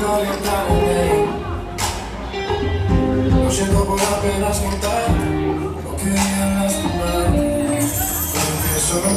molto lontane Luce dopo la pena scontata, Ok, alla spumante Confesso non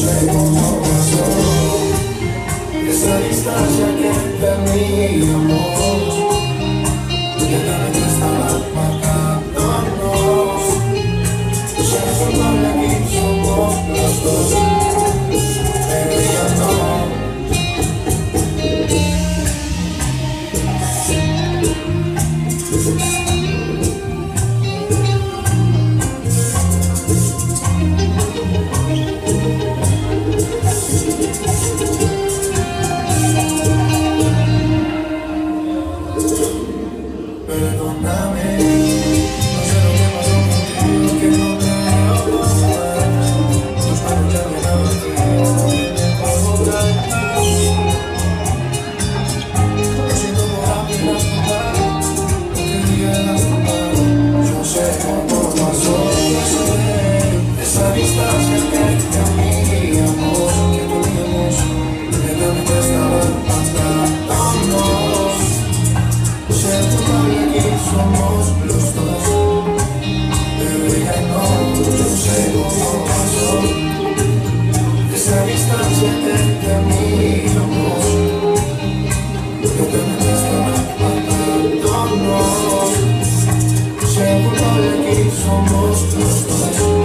chegou, não passou Essa distância somos los dos Pero ella no, yo sé cómo pasó Esa distancia entre mí y vos Nunca me estaba matándonos Seguro que somos los dos